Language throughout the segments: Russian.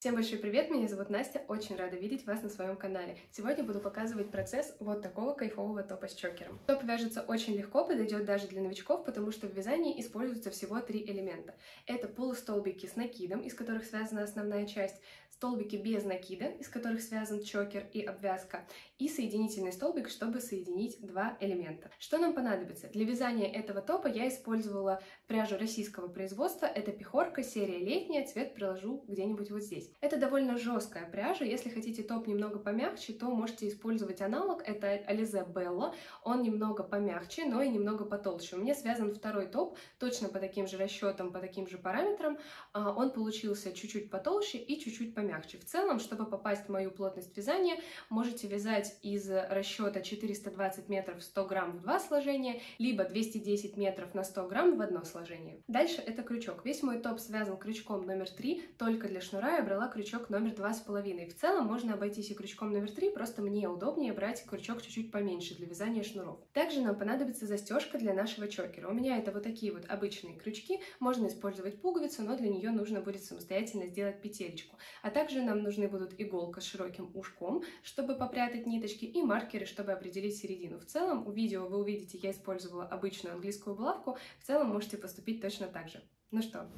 Всем большой привет, меня зовут Настя, очень рада видеть вас на своем канале. Сегодня буду показывать процесс вот такого кайфового топа с чокером. Топ вяжется очень легко, подойдет даже для новичков, потому что в вязании используются всего три элемента. Это полустолбики с накидом, из которых связана основная часть, столбики без накида, из которых связан чокер и обвязка, и соединительный столбик, чтобы соединить два элемента. Что нам понадобится? Для вязания этого топа я использовала пряжу российского производства, это пехорка, серия летняя, цвет приложу где-нибудь вот здесь. Это довольно жесткая пряжа, если хотите топ немного помягче, то можете использовать аналог, это Alize Bella, он немного помягче, но и немного потолще. У меня связан второй топ, точно по таким же расчетам, по таким же параметрам, а, он получился чуть-чуть потолще и чуть-чуть помягче. В целом, чтобы попасть в мою плотность вязания, можете вязать из расчета 420 метров 100 грамм в два сложения, либо 210 метров на 100 грамм в одно сложение. Дальше это крючок. Весь мой топ связан крючком номер 3, только для шнура я брала крючок номер 2,5. В целом можно обойтись и крючком номер 3, просто мне удобнее брать крючок чуть-чуть поменьше для вязания шнуров. Также нам понадобится застежка для нашего чокера. У меня это вот такие вот обычные крючки, можно использовать пуговицу, но для нее нужно будет самостоятельно сделать петелечку. А также нам нужны будут иголка с широким ушком, чтобы попрятать ниточки, и маркеры, чтобы определить середину. В целом, у видео вы увидите, я использовала обычную английскую булавку. В целом, можете поступить точно так же. Ну что,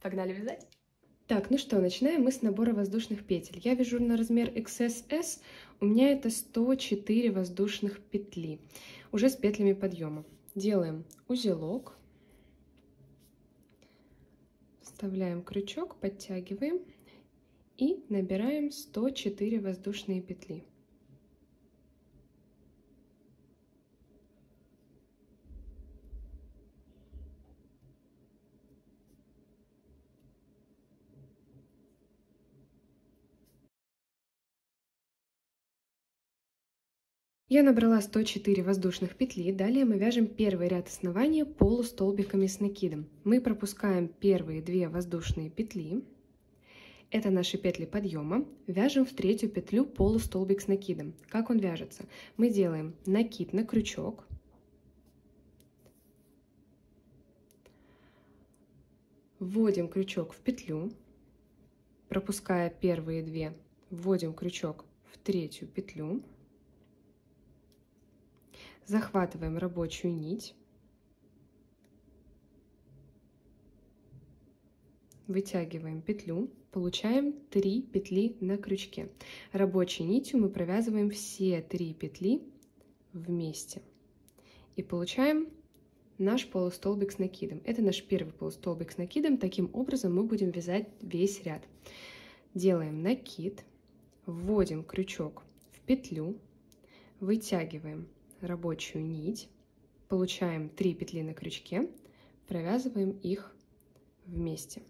погнали вязать? Так, ну что, начинаем мы с набора воздушных петель. Я вяжу на размер XSS, у меня это 104 воздушных петли, уже с петлями подъема. Делаем узелок, вставляем крючок, подтягиваем и набираем 104 воздушные петли. Я набрала 104 воздушных петли, далее мы вяжем первый ряд основания полустолбиками с накидом. Мы пропускаем первые две воздушные петли, это наши петли подъема. Вяжем в третью петлю полустолбик с накидом. Как он вяжется? Мы делаем накид на крючок. Вводим крючок в петлю, пропуская первые две, вводим крючок в третью петлю, захватываем рабочую нить, вытягиваем петлю, получаем 3 петли на крючке. Рабочей нитью мы провязываем все 3 петли вместе. И получаем наш полустолбик с накидом. Это наш первый полустолбик с накидом. Таким образом мы будем вязать весь ряд. Делаем накид, вводим крючок в петлю, вытягиваем рабочую нить, получаем 3 петли на крючке, провязываем их вместе.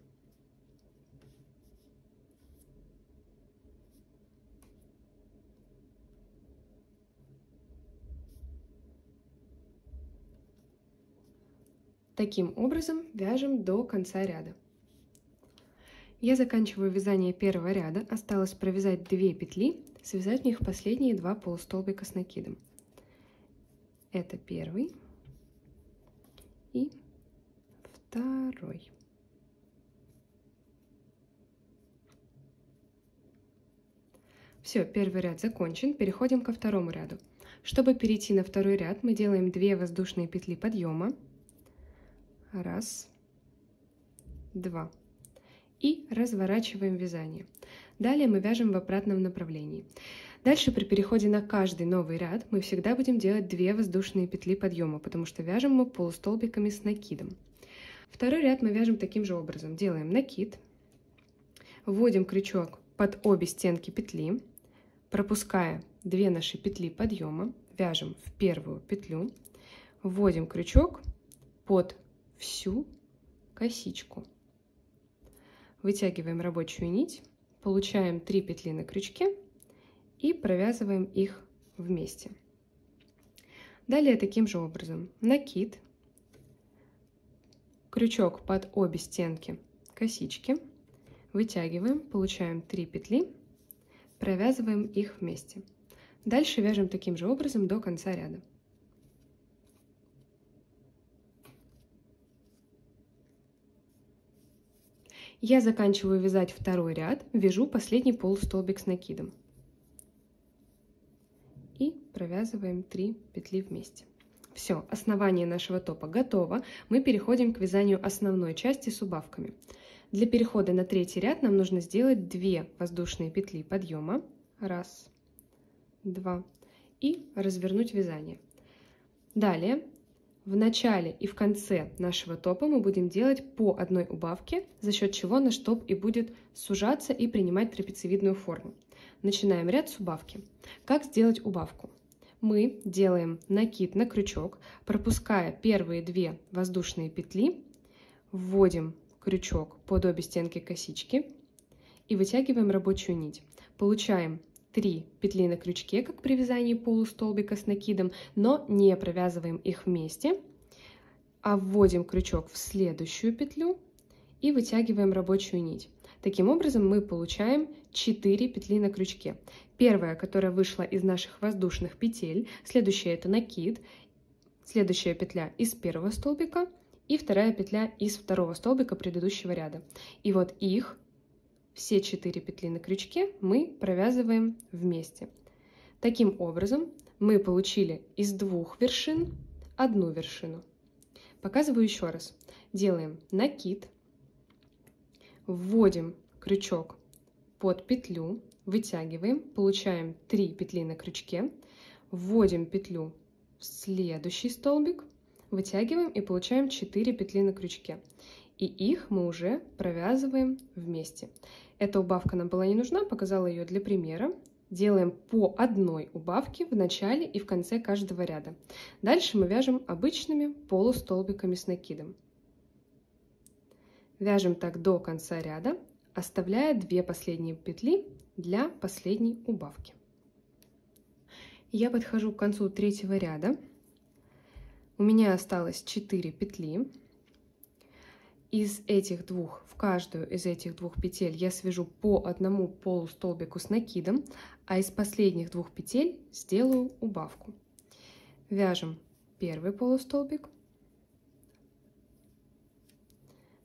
Таким образом вяжем до конца ряда. Я заканчиваю вязание первого ряда, осталось провязать 2 петли, связать в них последние два полустолбика с накидом. Это первый и второй. Все, первый ряд закончен, переходим ко второму ряду. Чтобы перейти на второй ряд, мы делаем 2 воздушные петли подъема, Раз, два. И разворачиваем вязание. Далее мы вяжем в обратном направлении. Дальше при переходе на каждый новый ряд мы всегда будем делать 2 воздушные петли подъема, потому что вяжем мы полустолбиками с накидом. Второй ряд мы вяжем таким же образом. Делаем накид, вводим крючок под обе стенки петли, пропуская 2 наши петли подъема, вяжем в первую петлю, вводим крючок под всю косичку. Вытягиваем рабочую нить, получаем 3 петли на крючке и провязываем их вместе. Далее таким же образом накид, крючок под обе стенки косички, вытягиваем, получаем 3 петли, провязываем их вместе. Дальше вяжем таким же образом до конца ряда. Я заканчиваю вязать второй ряд, вяжу последний полустолбик с накидом. Провязываем 3 петли вместе. Все, основание нашего топа готово. Мы переходим к вязанию основной части с убавками. Для перехода на третий ряд нам нужно сделать 2 воздушные петли подъема. Раз, два. И развернуть вязание. Далее в начале и в конце нашего топа мы будем делать по одной убавке, за счет чего наш топ и будет сужаться и принимать трапециевидную форму. Начинаем ряд с убавки. Как сделать убавку? Мы делаем накид на крючок, пропуская первые две воздушные петли, вводим крючок под обе стенки косички и вытягиваем рабочую нить. Получаем 3 петли на крючке, как при вязании полустолбика с накидом, но не провязываем их вместе, а вводим крючок в следующую петлю и вытягиваем рабочую нить. Таким образом мы получаем 4 петли на крючке. Первая, которая вышла из наших воздушных петель, следующая это накид, следующая петля из первого столбика и вторая петля из второго столбика предыдущего ряда. И вот их все 4 петли на крючке мы провязываем вместе. Таким образом мы получили из двух вершин одну вершину. Показываю еще раз. Делаем накид, вводим крючок под петлю, вытягиваем, получаем 3 петли на крючке, вводим петлю в следующий столбик, вытягиваем и получаем 4 петли на крючке. И их мы уже провязываем вместе. Эта убавка нам была не нужна, показала ее для примера. Делаем по одной убавке в начале и в конце каждого ряда. Дальше мы вяжем обычными полустолбиками с накидом. Вяжем так до конца ряда, оставляя две последние петли для последней убавки. Я подхожу к концу третьего ряда. У меня осталось 4 петли из этих двух, в каждую из этих двух петель я свяжу по одному полустолбику с накидом, а из последних двух петель сделаю убавку. Вяжем первый полустолбик,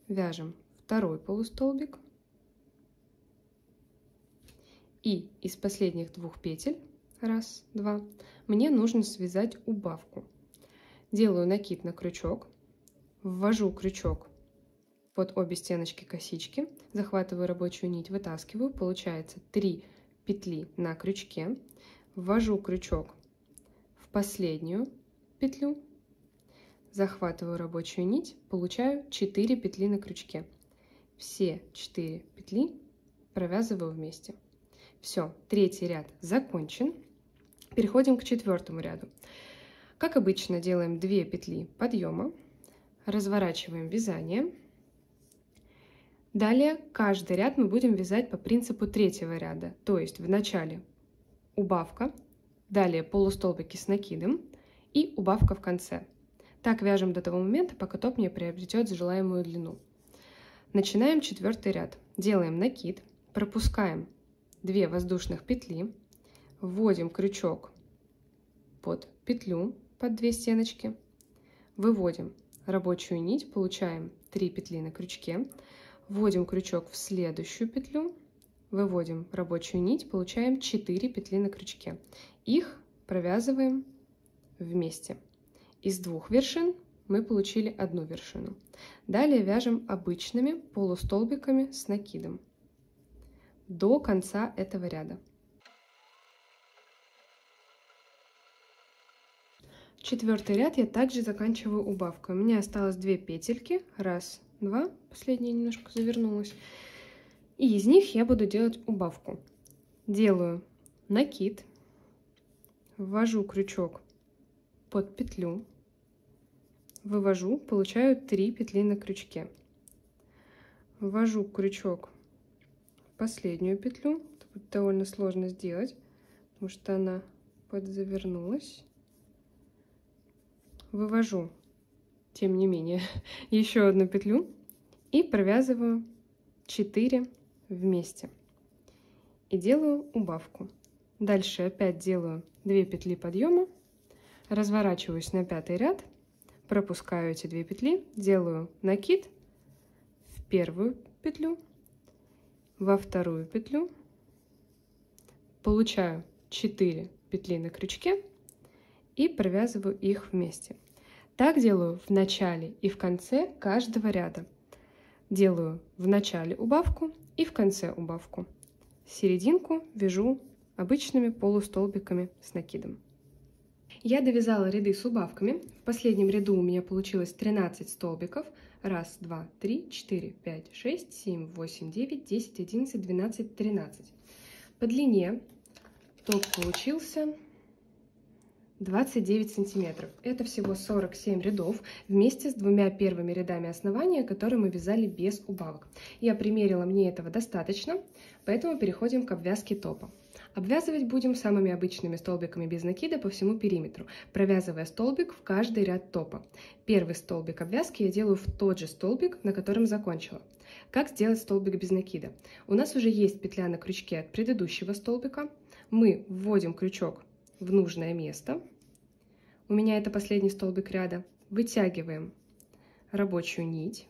вяжем второй полустолбик и из последних двух петель, раз, два, мне нужно связать убавку. Делаю накид на крючок, ввожу крючок под обе стеночки косички, захватываю рабочую нить, вытаскиваю, получается 3 петли на крючке, ввожу крючок в последнюю петлю, захватываю рабочую нить, получаю 4 петли на крючке. Все 4 петли провязываю вместе. Все, третий ряд закончен. Переходим к четвертому ряду. Как обычно, делаем 2 петли подъема, разворачиваем вязание, Далее каждый ряд мы будем вязать по принципу третьего ряда, то есть в начале убавка, далее полустолбики с накидом и убавка в конце. Так вяжем до того момента, пока топ не приобретет желаемую длину. Начинаем четвертый ряд. Делаем накид, пропускаем 2 воздушных петли, вводим крючок под петлю, под 2 стеночки, выводим рабочую нить, получаем 3 петли на крючке, Вводим крючок в следующую петлю, выводим рабочую нить, получаем 4 петли на крючке. Их провязываем вместе. Из двух вершин мы получили одну вершину. Далее вяжем обычными полустолбиками с накидом до конца этого ряда. Четвертый ряд я также заканчиваю убавкой. У меня осталось две петельки. Раз, два, последняя немножко завернулась. И из них я буду делать убавку. Делаю накид, ввожу крючок под петлю, вывожу, получаю 3 петли на крючке. Ввожу крючок в последнюю петлю. Это будет довольно сложно сделать, потому что она подзавернулась. Вывожу тем не менее, еще одну петлю и провязываю 4 вместе. И делаю убавку. Дальше опять делаю 2 петли подъема, разворачиваюсь на пятый ряд, пропускаю эти две петли, делаю накид в первую петлю, во вторую петлю, получаю 4 петли на крючке и провязываю их вместе. Так делаю в начале и в конце каждого ряда. Делаю в начале убавку и в конце убавку. Серединку вяжу обычными полустолбиками с накидом. Я довязала ряды с убавками. В последнем ряду у меня получилось 13 столбиков. Раз, два, три, четыре, пять, шесть, семь, восемь, девять, десять, одиннадцать, двенадцать, тринадцать. По длине топ получился 29 сантиметров. Это всего 47 рядов вместе с двумя первыми рядами основания, которые мы вязали без убавок. Я примерила, мне этого достаточно, поэтому переходим к обвязке топа. Обвязывать будем самыми обычными столбиками без накида по всему периметру, провязывая столбик в каждый ряд топа. Первый столбик обвязки я делаю в тот же столбик, на котором закончила. Как сделать столбик без накида? У нас уже есть петля на крючке от предыдущего столбика. Мы вводим крючок в нужное место. У меня это последний столбик ряда. Вытягиваем рабочую нить.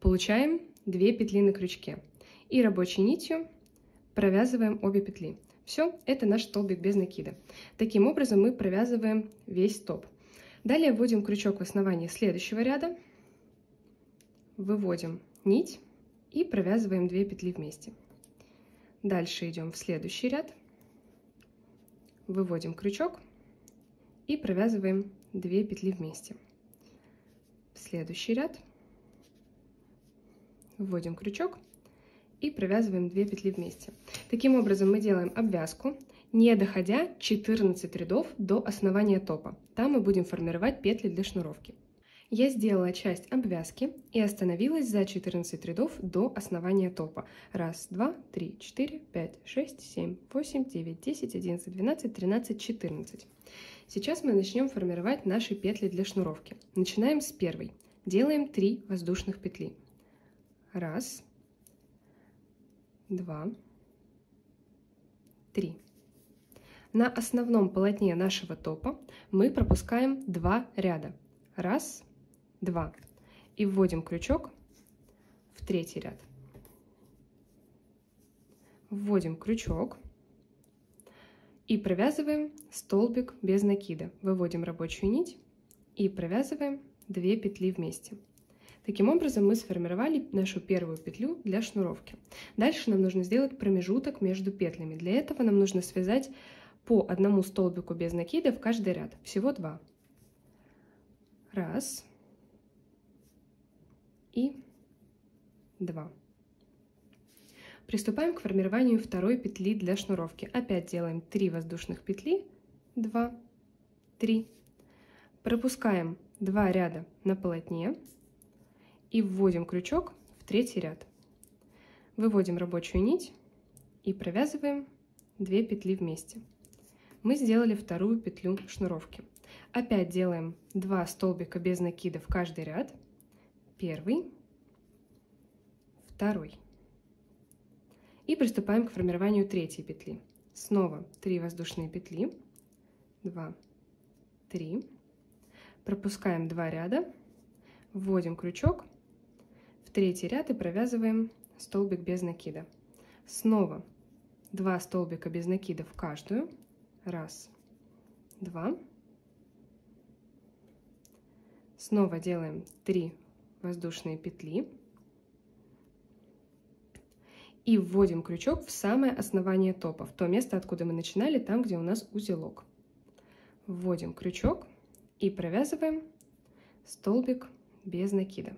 Получаем 2 петли на крючке. И рабочей нитью провязываем обе петли. Все, это наш столбик без накида. Таким образом мы провязываем весь топ. Далее вводим крючок в основании следующего ряда, выводим нить и провязываем 2 петли вместе. Дальше идем в следующий ряд, выводим крючок и провязываем 2 петли вместе. В следующий ряд вводим крючок и провязываем 2 петли вместе. Таким образом мы делаем обвязку, не доходя 14 рядов до основания топа. Там мы будем формировать петли для шнуровки. Я сделала часть обвязки и остановилась за 14 рядов до основания топа. Раз, два, три, четыре, пять, шесть, семь, восемь, девять, десять, одиннадцать, двенадцать, тринадцать, четырнадцать. Сейчас мы начнем формировать наши петли для шнуровки. Начинаем с первой. Делаем 3 воздушных петли. Раз, два, три. На основном полотне нашего топа мы пропускаем два ряда. Раз, два. И вводим крючок в третий ряд. Вводим крючок и провязываем столбик без накида. Выводим рабочую нить и провязываем 2 петли вместе. Таким образом мы сформировали нашу первую петлю для шнуровки. Дальше нам нужно сделать промежуток между петлями. Для этого нам нужно связать по одному столбику без накида в каждый ряд. Всего два. Раз. И два. Приступаем к формированию второй петли для шнуровки. Опять делаем 3 воздушных петли, 2, 3. Пропускаем 2 ряда на полотне и вводим крючок в третий ряд. Выводим рабочую нить и провязываем 2 петли вместе. Мы сделали вторую петлю шнуровки. Опять делаем 2 столбика без накида в каждый ряд. Первый, второй. И приступаем к формированию третьей петли. Снова 3 воздушные петли, 2, 3. Пропускаем 2 ряда, вводим крючок третий ряд и провязываем столбик без накида. Снова 2 столбика без накида в каждую. Раз, два. Снова делаем 3 воздушные петли. И вводим крючок в самое основание топа, в то место, откуда мы начинали, там, где у нас узелок. Вводим крючок и провязываем столбик без накида.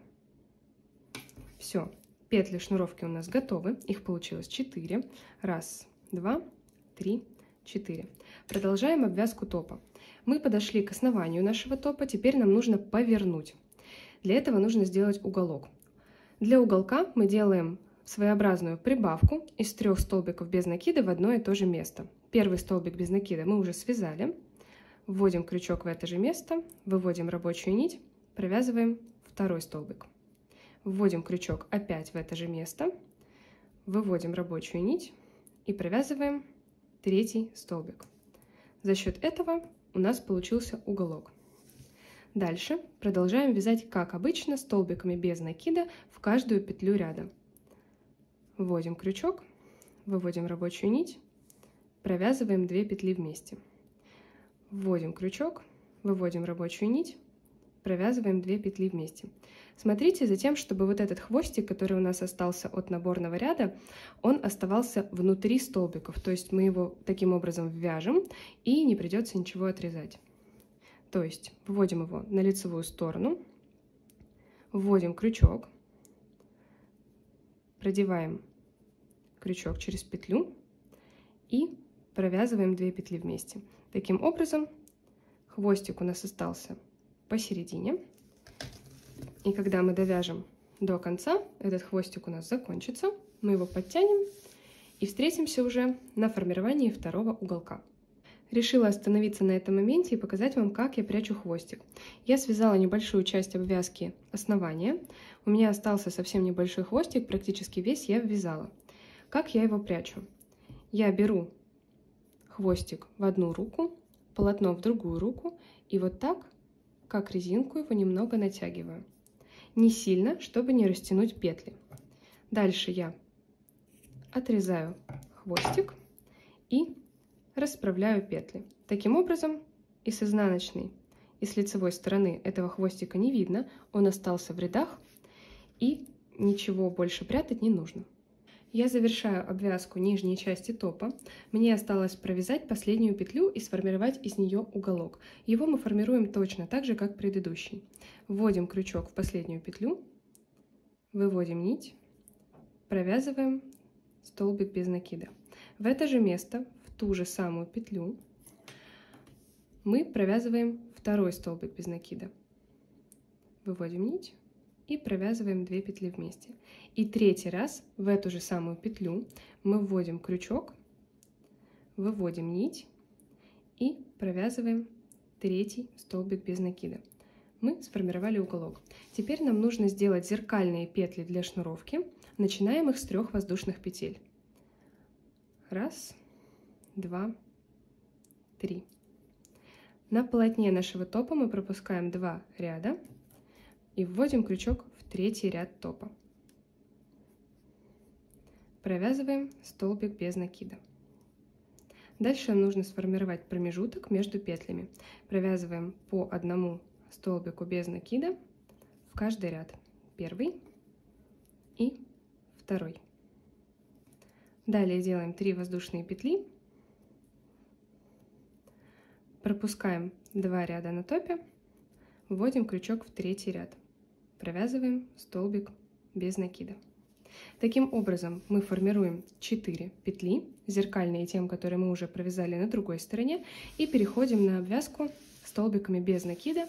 Все, петли шнуровки у нас готовы. Их получилось 4. Раз, два, три, четыре. Продолжаем обвязку топа. Мы подошли к основанию нашего топа. Теперь нам нужно повернуть. Для этого нужно сделать уголок. Для уголка мы делаем своеобразную прибавку из трех столбиков без накида в одно и то же место. Первый столбик без накида мы уже связали. Вводим крючок в это же место, выводим рабочую нить, провязываем второй столбик. Вводим крючок опять в это же место, выводим рабочую нить и провязываем третий столбик. За счет этого у нас получился уголок. Дальше продолжаем вязать, как обычно, столбиками без накида в каждую петлю ряда. вводим крючок, выводим рабочую нить, провязываем 2 петли вместе. Вводим крючок, выводим рабочую нить, провязываем 2 петли вместе. Смотрите за тем, чтобы вот этот хвостик, который у нас остался от наборного ряда, он оставался внутри столбиков, то есть мы его таким образом вяжем и не придется ничего отрезать. То есть вводим его на лицевую сторону, вводим крючок, продеваем крючок через петлю и провязываем 2 петли вместе. Таким образом, хвостик у нас остался посередине. И когда мы довяжем до конца, этот хвостик у нас закончится, мы его подтянем и встретимся уже на формировании второго уголка. Решила остановиться на этом моменте и показать вам, как я прячу хвостик. Я связала небольшую часть обвязки основания. У меня остался совсем небольшой хвостик, практически весь я ввязала. Как я его прячу? Я беру хвостик в одну руку, полотно в другую руку и вот так, как резинку, его немного натягиваю. Не сильно, чтобы не растянуть петли. Дальше я отрезаю хвостик и расправляю петли. Таким образом, и с изнаночной, и с лицевой стороны этого хвостика не видно, он остался в рядах, и ничего больше прятать не нужно. Я завершаю обвязку нижней части топа. Мне осталось провязать последнюю петлю и сформировать из нее уголок. Его мы формируем точно так же, как предыдущий. Вводим крючок в последнюю петлю, выводим нить, провязываем столбик без накида. В это же место ту же самую петлю мы провязываем второй столбик без накида. Выводим нить и провязываем 2 петли вместе. И третий раз в эту же самую петлю мы вводим крючок, выводим нить и провязываем третий столбик без накида. Мы сформировали уголок. Теперь нам нужно сделать зеркальные петли для шнуровки. Начинаем их с трех воздушных петель. Раз, два, три. На полотне нашего топа мы пропускаем два ряда и вводим крючок в третий ряд топа. Провязываем столбик без накида. Дальше нужно сформировать промежуток между петлями. Провязываем по одному столбику без накида в каждый ряд. Первый и второй. Далее делаем 3 воздушные петли Пропускаем два ряда на топе, вводим крючок в третий ряд, провязываем столбик без накида. Таким образом мы формируем 4 петли, зеркальные тем, которые мы уже провязали на другой стороне, и переходим на обвязку столбиками без накида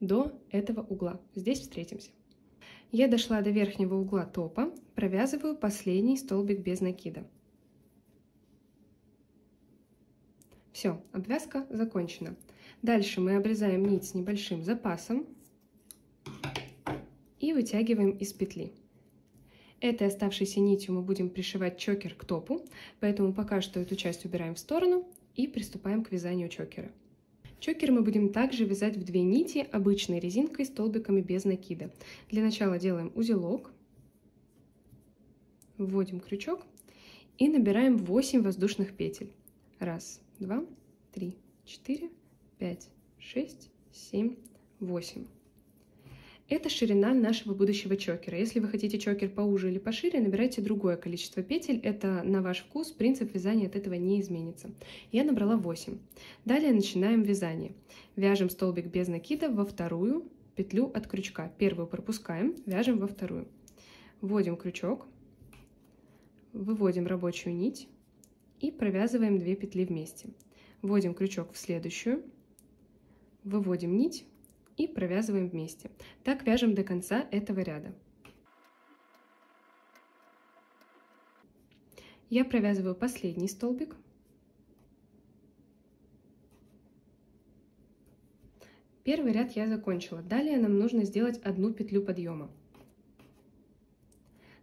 до этого угла. Здесь встретимся. Я дошла до верхнего угла топа, провязываю последний столбик без накида. Все, обвязка закончена. Дальше мы обрезаем нить с небольшим запасом и вытягиваем из петли. Этой оставшейся нитью мы будем пришивать чокер к топу, поэтому пока что эту часть убираем в сторону и приступаем к вязанию чокера. Чокер мы будем также вязать в две нити обычной резинкой столбиками без накида. Для начала делаем узелок, вводим крючок и набираем 8 воздушных петель. Раз, два, три, четыре, пять, шесть, семь, восемь. Это ширина нашего будущего чокера. Если вы хотите чокер поуже или пошире, набирайте другое количество петель. Это на ваш вкус, принцип вязания от этого не изменится. Я набрала 8. Далее начинаем вязание. Вяжем столбик без накида во вторую петлю от крючка. Первую пропускаем, вяжем во вторую. Вводим крючок, выводим рабочую нить, и провязываем 2 петли вместе. Вводим крючок в следующую, выводим нить и провязываем вместе. Так вяжем до конца этого ряда. Я провязываю последний столбик. Первый ряд я закончила. Далее нам нужно сделать одну петлю подъема.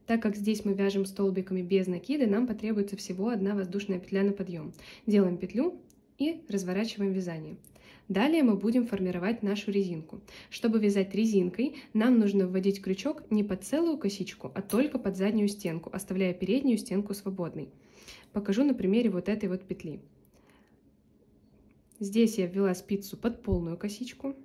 Так как здесь мы вяжем столбиками без накида, нам потребуется всего одна воздушная петля на подъем. Делаем петлю и разворачиваем вязание. Далее мы будем формировать нашу резинку. Чтобы вязать резинкой, нам нужно вводить крючок не под целую косичку, а только под заднюю стенку, оставляя переднюю стенку свободной. Покажу на примере вот этой вот петли. Здесь я ввела спицу под полную косичку.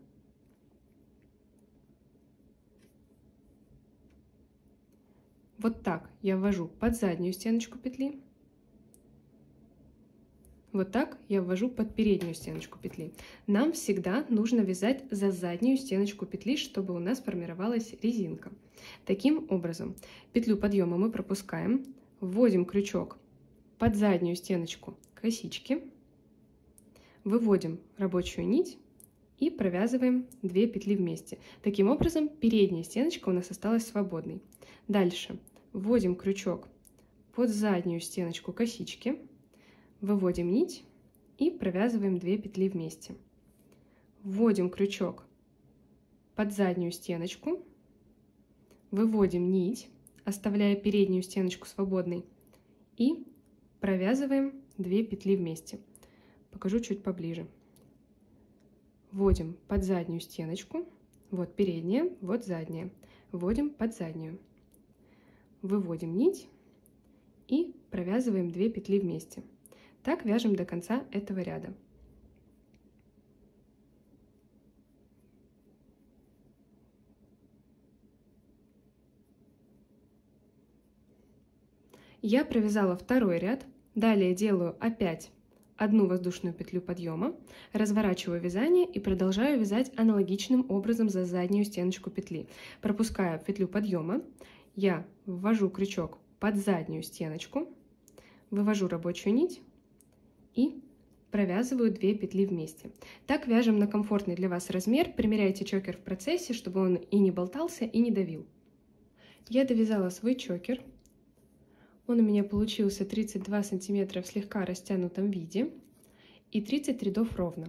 Вот так я ввожу под заднюю стеночку петли. Вот так я ввожу под переднюю стеночку петли. Нам всегда нужно вязать за заднюю стеночку петли, чтобы у нас формировалась резинка. Таким образом, петлю подъема мы пропускаем, вводим крючок под заднюю стеночку косички, выводим рабочую нить и провязываем 2 петли вместе. Таким образом, передняя стеночка у нас осталась свободной. Дальше вводим крючок под заднюю стеночку косички, выводим нить и провязываем 2 петли вместе. Вводим крючок под заднюю стеночку, выводим нить, оставляя переднюю стеночку свободной, и провязываем 2 петли вместе. Покажу чуть поближе. Вводим под заднюю стеночку, вот передняя, вот задняя. Вводим под заднюю. Выводим нить и провязываем 2 петли вместе. Так вяжем до конца этого ряда. Я провязала второй ряд, далее делаю опять одну воздушную петлю подъема, разворачиваю вязание и продолжаю вязать аналогичным образом за заднюю стеночку петли. Пропуская петлю подъема, я ввожу крючок под заднюю стеночку, вывожу рабочую нить и провязываю 2 петли вместе. Так вяжем на комфортный для вас размер, примеряйте чокер в процессе, чтобы он и не болтался, и не давил. Я довязала свой чокер. Он у меня получился 32 сантиметра в слегка растянутом виде и 30 рядов ровно.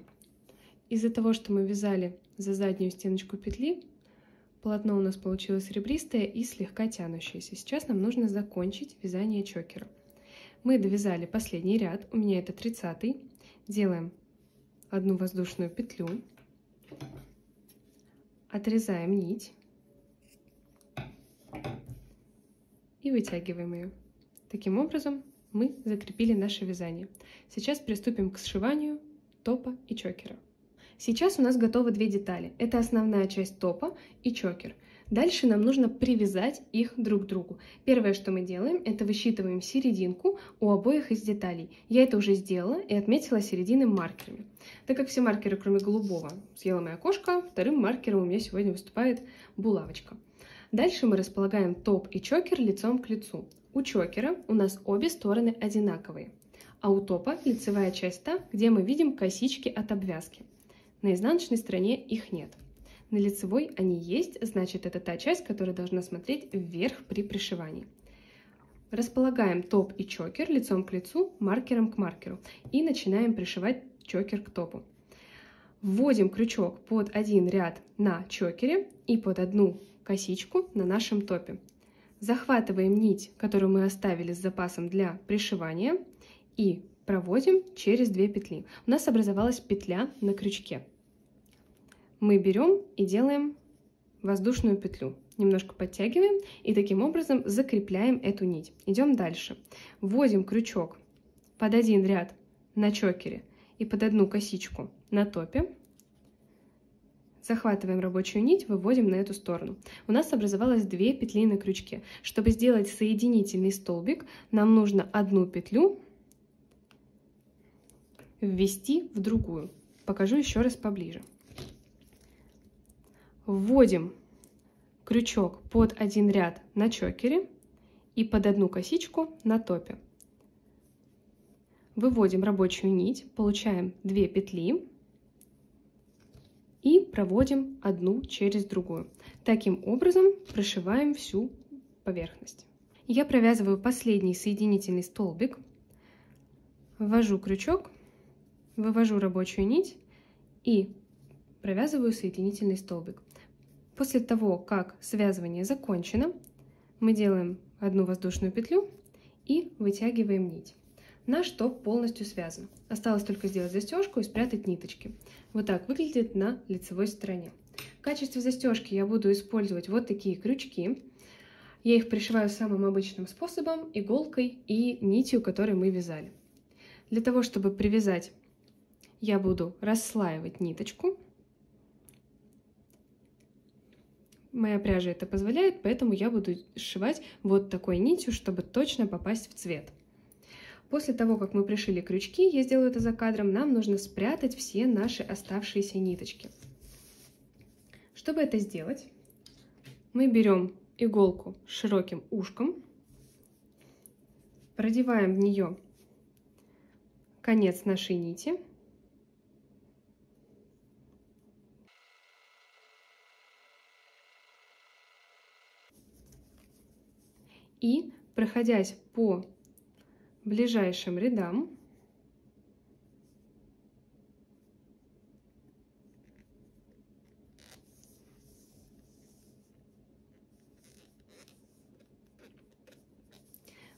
Из-за того, что мы вязали за заднюю стеночку петли, полотно у нас получилось ребристое и слегка тянущееся. Сейчас нам нужно закончить вязание чокера. Мы довязали последний ряд, у меня это 30 делаем одну воздушную петлю, отрезаем нить и вытягиваем ее. Таким образом мы закрепили наше вязание. Сейчас приступим к сшиванию топа и чокера. Сейчас у нас готовы две детали. Это основная часть топа и чокер. Дальше нам нужно привязать их друг к другу. Первое, что мы делаем, это высчитываем серединку у обоих из деталей. Я это уже сделала и отметила середины маркерами. Так как все маркеры, кроме голубого, съела моя кошка, вторым маркером у меня сегодня выступает булавочка. Дальше мы располагаем топ и чокер лицом к лицу. У чокера у нас обе стороны одинаковые, а у топа лицевая часть та, где мы видим косички от обвязки. На изнаночной стороне их нет. На лицевой они есть, значит это та часть, которая должна смотреть вверх при пришивании. Располагаем топ и чокер лицом к лицу, маркером к маркеру и начинаем пришивать чокер к топу. Вводим крючок под один ряд на чокере и под одну косичку на нашем топе. Захватываем нить, которую мы оставили с запасом для пришивания и проводим через две петли. У нас образовалась петля на крючке мы берем и делаем воздушную петлю. Немножко подтягиваем и таким образом закрепляем эту нить. Идем дальше. Вводим крючок под один ряд на чокере и под одну косичку на топе. Захватываем рабочую нить, выводим на эту сторону. У нас образовалось две петли на крючке. Чтобы сделать соединительный столбик, нам нужно одну петлю ввести в другую. Покажу еще раз поближе вводим крючок под один ряд на чокере и под одну косичку на топе. Выводим рабочую нить, получаем 2 петли и проводим одну через другую. Таким образом прошиваем всю поверхность. Я провязываю последний соединительный столбик, ввожу крючок, вывожу рабочую нить и провязываю соединительный столбик. После того, как связывание закончено, мы делаем одну воздушную петлю и вытягиваем нить. Наш топ полностью связан. Осталось только сделать застежку и спрятать ниточки. Вот так выглядит на лицевой стороне. В качестве застежки я буду использовать вот такие крючки. Я их пришиваю самым обычным способом, иголкой и нитью, которой мы вязали. Для того, чтобы привязать, я буду расслаивать ниточку. Моя пряжа это позволяет, поэтому я буду сшивать вот такой нитью, чтобы точно попасть в цвет. После того, как мы пришили крючки, я сделаю это за кадром, нам нужно спрятать все наши оставшиеся ниточки. Чтобы это сделать, мы берем иголку с широким ушком, продеваем в нее конец нашей нити, и, проходясь по ближайшим рядам.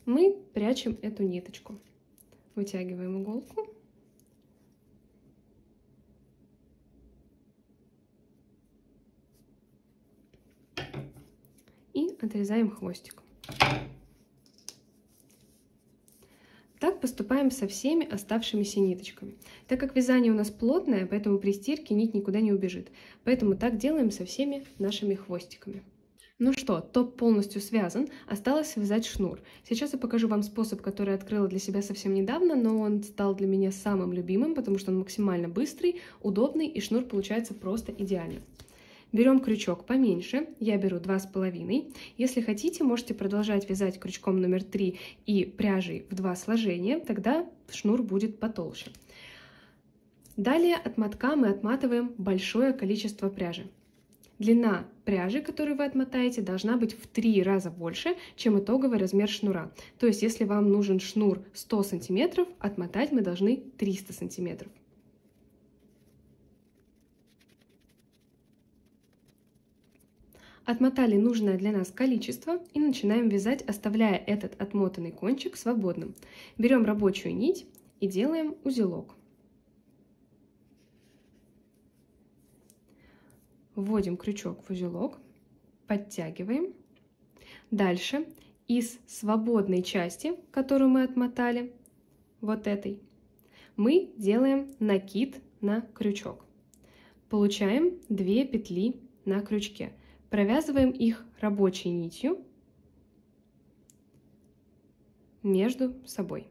Мы прячем эту ниточку. Вытягиваем иголку. И отрезаем хвостик. Так поступаем со всеми оставшимися ниточками. Так как вязание у нас плотное, поэтому при стирке нить никуда не убежит. Поэтому так делаем со всеми нашими хвостиками. Ну что, топ полностью связан, осталось связать шнур. Сейчас я покажу вам способ, который открыла для себя совсем недавно, но он стал для меня самым любимым, потому что он максимально быстрый, удобный и шнур получается просто идеально. Берем крючок поменьше, я беру два с половиной. Если хотите, можете продолжать вязать крючком номер три и пряжей в два сложения, тогда шнур будет потолще. Далее от мотка мы отматываем большое количество пряжи. Длина пряжи, которую вы отмотаете, должна быть в три раза больше, чем итоговый размер шнура. То есть, если вам нужен шнур 100 сантиметров, отмотать мы должны 300 сантиметров. Отмотали нужное для нас количество и начинаем вязать, оставляя этот отмотанный кончик свободным. Берем рабочую нить и делаем узелок. Вводим крючок в узелок, подтягиваем. Дальше из свободной части, которую мы отмотали, вот этой, мы делаем накид на крючок. Получаем 2 петли на крючке. Провязываем их рабочей нитью между собой.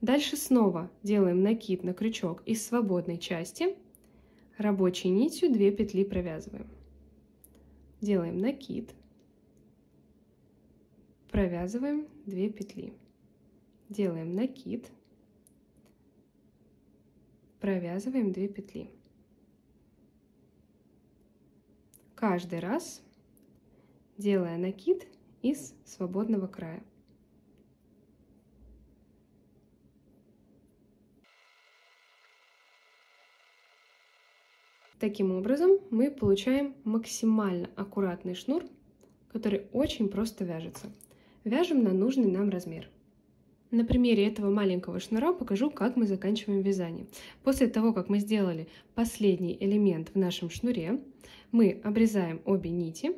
Дальше снова делаем накид на крючок из свободной части. Рабочей нитью 2 петли провязываем. Делаем накид. Провязываем 2 петли. Делаем накид. Провязываем 2 петли. Каждый раз делая накид из свободного края. Таким образом мы получаем максимально аккуратный шнур, который очень просто вяжется. Вяжем на нужный нам размер. На примере этого маленького шнура покажу, как мы заканчиваем вязание. После того, как мы сделали последний элемент в нашем шнуре, мы обрезаем обе нити,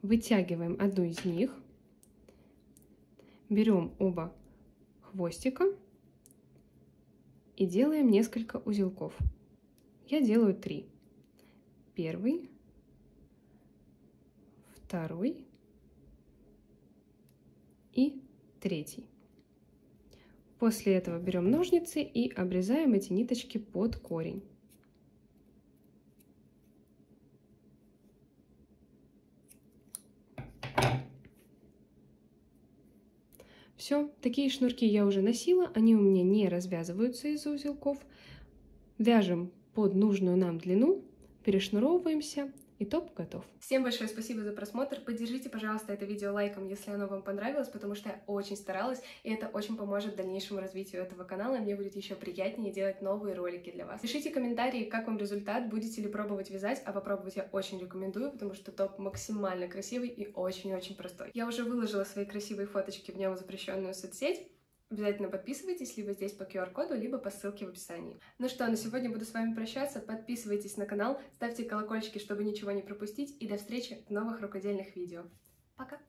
вытягиваем одну из них, берем оба хвостика и делаем несколько узелков. Я делаю три. Первый, второй и третий. После этого берем ножницы и обрезаем эти ниточки под корень. Все, такие шнурки я уже носила, они у меня не развязываются из-за узелков. Вяжем под нужную нам длину, перешнуровываемся и топ готов. Всем большое спасибо за просмотр. Поддержите, пожалуйста, это видео лайком, если оно вам понравилось, потому что я очень старалась, и это очень поможет дальнейшему развитию этого канала, мне будет еще приятнее делать новые ролики для вас. Пишите комментарии, как вам результат, будете ли пробовать вязать, а попробовать я очень рекомендую, потому что топ максимально красивый и очень-очень простой. Я уже выложила свои красивые фоточки в нем запрещенную соцсеть, Обязательно подписывайтесь либо здесь по QR-коду, либо по ссылке в описании. Ну что, на сегодня буду с вами прощаться. Подписывайтесь на канал, ставьте колокольчики, чтобы ничего не пропустить. И до встречи в новых рукодельных видео. Пока!